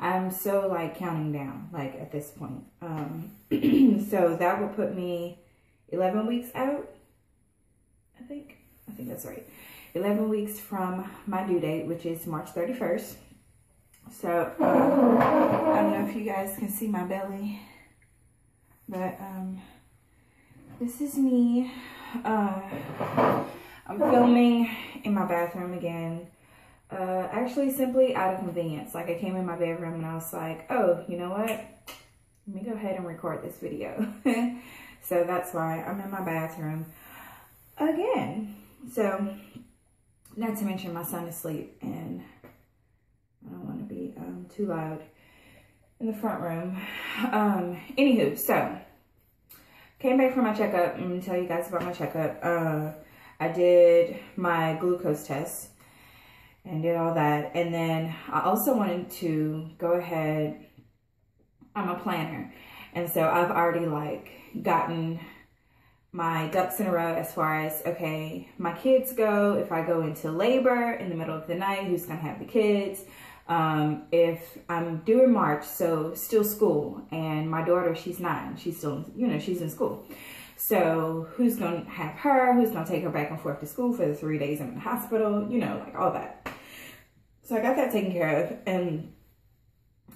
I'm so like counting down, like at this point. Um, so that will put me 11 weeks out, I think. I think that's right. 11 weeks from my due date, which is March 31st. So, um, I don't know if you guys can see my belly, but um, this is me. Uh, I'm filming in my bathroom again. Uh, actually, simply out of convenience. Like I came in my bedroom and I was like, oh, you know what? Let me go ahead and record this video. so that's why I'm in my bathroom again. So, not to mention my son is asleep and I don't want to be um, too loud in the front room. Um, anywho, so came back from my checkup. Gonna tell you guys about my checkup. Uh, I did my glucose test and did all that. And then I also wanted to go ahead, I'm a planner. And so I've already like gotten my ducks in a row as far as, okay, my kids go, if I go into labor in the middle of the night, who's gonna have the kids? Um, if I'm due in March, so still school, and my daughter, she's nine, she's still, you know, she's in school. So who's gonna have her? Who's gonna take her back and forth to school for the three days I'm in the hospital? You know, like all that. So I got that taken care of. And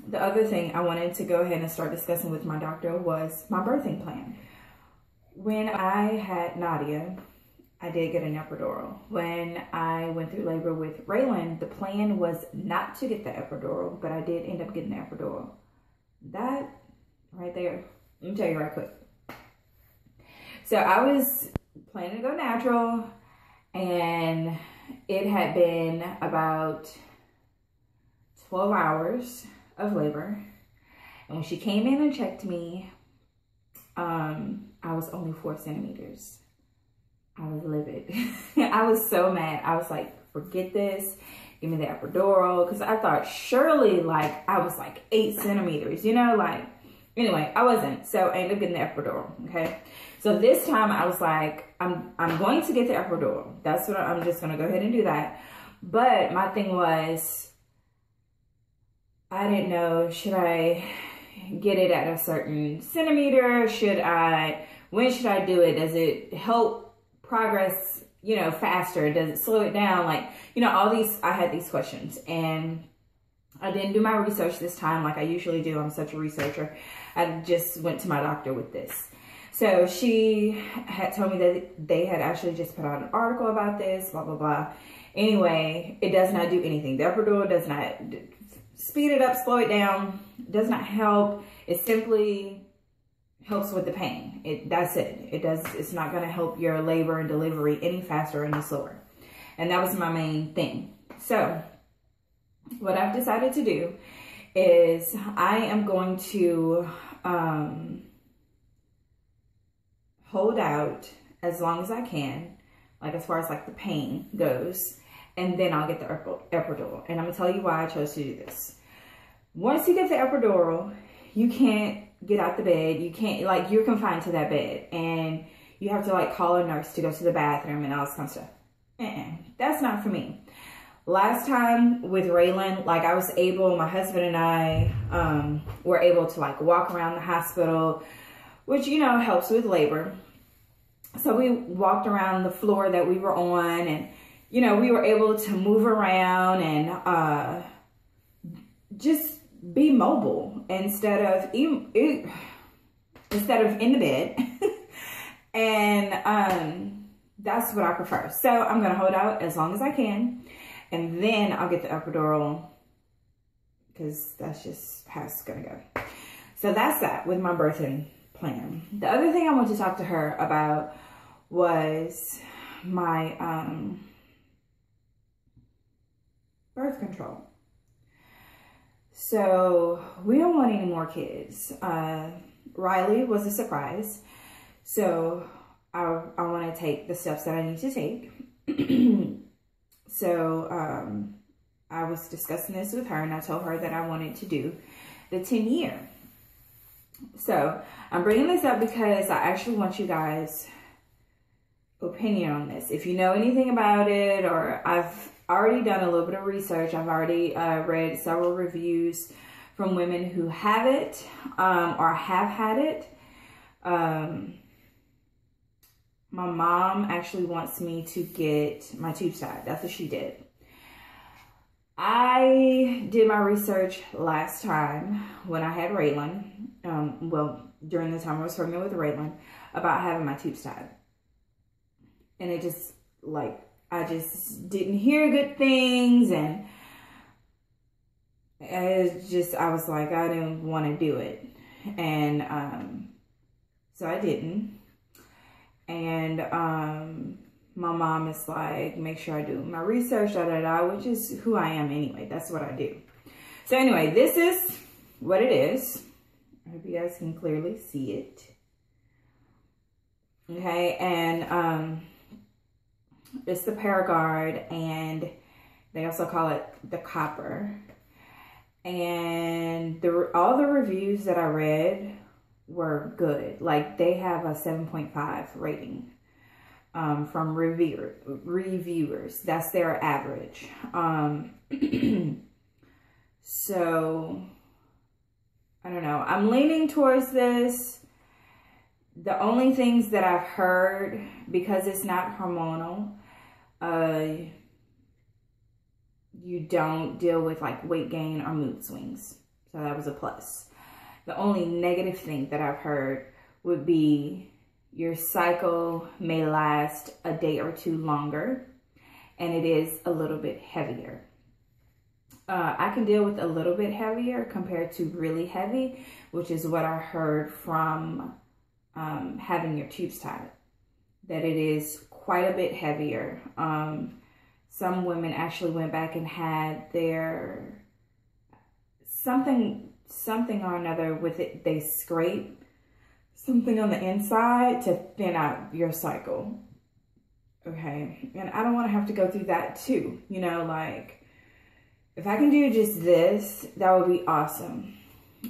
the other thing I wanted to go ahead and start discussing with my doctor was my birthing plan. When I had Nadia, I did get an epidural. When I went through labor with Raylan, the plan was not to get the epidural, but I did end up getting the epidural. That right there, let me tell you right quick. So I was planning to go natural and it had been about 12 hours of labor. And when she came in and checked me, um, I was only four centimeters. I was livid. I was so mad. I was like, forget this. Give me the epidural. Because I thought surely like I was like eight centimeters, you know, like, anyway, I wasn't. So I ended up getting the epidural, okay? So this time I was like, I'm, I'm going to get the epidural. That's what I'm just to go ahead and do that. But my thing was, I didn't know, should I get it at a certain centimeter? Should I, when should I do it? Does it help progress, you know, faster? Does it slow it down? Like, you know, all these, I had these questions and I didn't do my research this time like I usually do. I'm such a researcher. I just went to my doctor with this. So she had told me that they had actually just put out an article about this, blah, blah, blah. Anyway, it does not do anything. The epidural does not speed it up, slow it down. does not help. It simply helps with the pain. It That's it. It does. It's not going to help your labor and delivery any faster or any slower. And that was my main thing. So what I've decided to do is I am going to um, hold out as long as I can, like as far as like the pain goes and then I'll get the epidural. And I'm gonna tell you why I chose to do this. Once you get the epidural, you can't get out the bed. You can't, like, you're confined to that bed. And you have to, like, call a nurse to go to the bathroom and all this kind of stuff. Uh -uh, that's not for me. Last time with Raylan, like, I was able, my husband and I um, were able to, like, walk around the hospital, which, you know, helps with labor. So we walked around the floor that we were on and you know, we were able to move around and uh, just be mobile instead of instead of in the bed. and um, that's what I prefer. So I'm gonna hold out as long as I can, and then I'll get the epidural because that's just how it's gonna go. So that's that with my birthing plan. The other thing I want to talk to her about was my um birth control. So we don't want any more kids. Uh, Riley was a surprise. So I, I want to take the steps that I need to take. so um, I was discussing this with her and I told her that I wanted to do the 10 year. So I'm bringing this up because I actually want you guys opinion on this. If you know anything about it or I've already done a little bit of research. I've already uh, read several reviews from women who have it um, or have had it. Um, my mom actually wants me to get my tube tied. That's what she did. I did my research last time when I had Raylan. Um, well, during the time I was pregnant with Raylan, about having my tube tied. And it just, like, I just didn't hear good things and it's just, I was like, I didn't want to do it. And, um, so I didn't. And, um, my mom is like, make sure I do my research, da da da, which is who I am anyway. That's what I do. So anyway, this is what it is. I hope you guys can clearly see it. Okay, and um, it's the Paragard, and they also call it the Copper. And the all the reviews that I read were good. Like they have a 7.5 rating um, from reviewer, reviewers. That's their average. Um, so, I don't know. I'm leaning towards this. The only things that I've heard, because it's not hormonal, uh, you don't deal with like weight gain or mood swings. So that was a plus. The only negative thing that I've heard would be your cycle may last a day or two longer and it is a little bit heavier. Uh, I can deal with a little bit heavier compared to really heavy, which is what I heard from um, having your tubes tied, that it is quite a bit heavier. Um, some women actually went back and had their something something or another with it they scrape something on the inside to thin out your cycle. Okay. And I don't want to have to go through that too. You know, like if I can do just this, that would be awesome.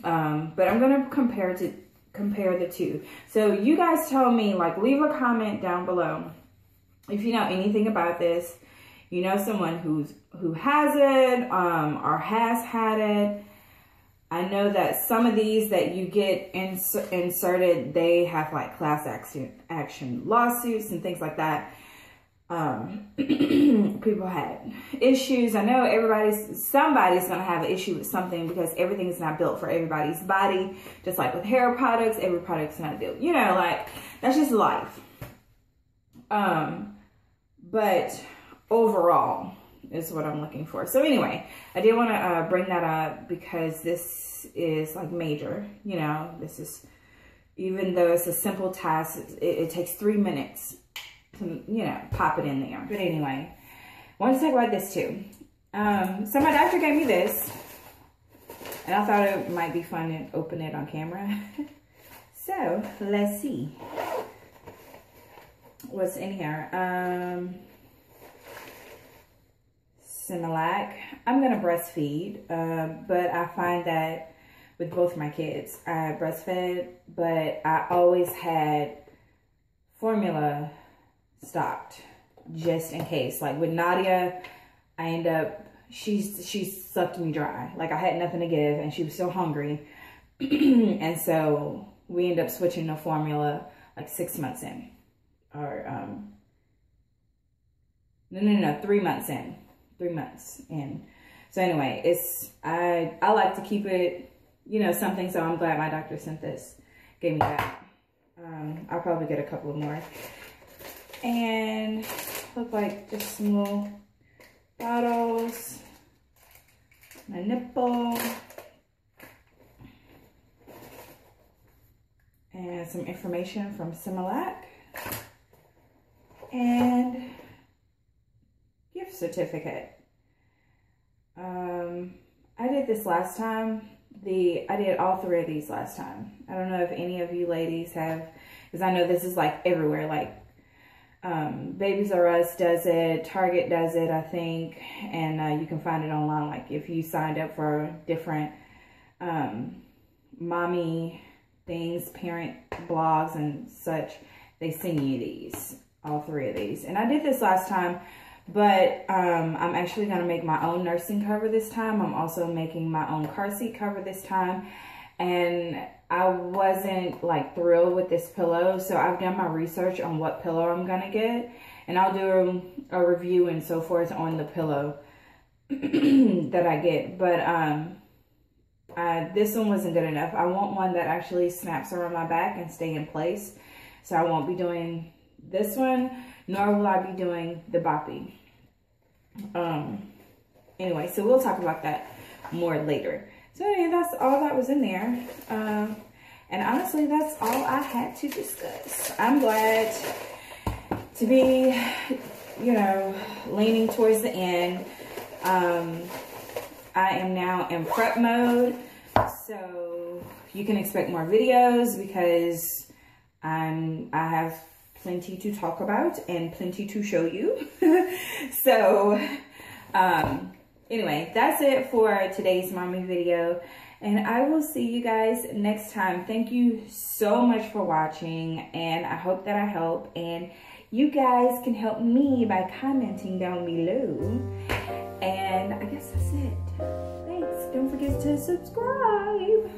Um, but I'm to compare to compare the two. So you guys tell me, like, leave a comment down below if you know anything about this. You know someone who's who has it um, or has had it I know that some of these that you get ins inserted, they have like class action, action lawsuits and things like that. Um, people had issues. I know everybody's, somebody's going to have an issue with something because everything is not built for everybody's body. Just like with hair products, every product's not built, you know, like that's just life. Um, but overall, is what I'm looking for. So anyway, I did want to uh, bring that up because this is like major, you know, this is, even though it's a simple task, it, it takes three minutes to, you know, pop it in there. But anyway, once I want to talk about this too. Um, so my doctor gave me this and I thought it might be fun to open it on camera. so let's see what's in here. Um, Similac. I'm going to breastfeed, uh, but I find that with both my kids, I breastfed, but I always had formula stocked just in case. Like with Nadia, I end up, she's, she sucked me dry. Like I had nothing to give and she was so hungry. and so we end up switching the formula like six months in or, um, no, no, no, three months in three months. And so anyway, it's, I, I like to keep it, you know, something. So I'm glad my doctor sent this, gave me that. Um, I'll probably get a couple more. And look like just some little bottles. My nipple. And some information from Similac. And gift certificate. Um, I did this last time. The I did all three of these last time. I don't know if any of you ladies have because I know this is like everywhere. Like um, Babies R Us does it, Target does it, I think, and uh, you can find it online. Like if you signed up for different um, mommy things, parent blogs and such, they send you these, all three of these. And I did this last time, but um, I'm actually going to make my own nursing cover this time. I'm also making my own car seat cover this time. And I wasn't like thrilled with this pillow. So I've done my research on what pillow I'm to get. And I'll do a, a review and so forth on the pillow that I get. But um, this one wasn't good enough. I want one that actually snaps around my back and stay in place. So I won't be doing this one, nor will I be doing the boppy. Um, anyway, so we'll talk about that more later. So anyway, that's all that was in there. Um, and honestly, that's all I had to discuss. I'm glad to be, you know, leaning towards the end. Um, I am now in prep mode. So you can expect more videos because I'm, I have plenty to talk about and plenty to show you. so, um, anyway, that's it for today's mommy video. And I will see you guys next time. Thank you so much for watching. And I hope that I help. And you guys can help me by commenting down below. And I guess that's it. Thanks. Don't forget to subscribe.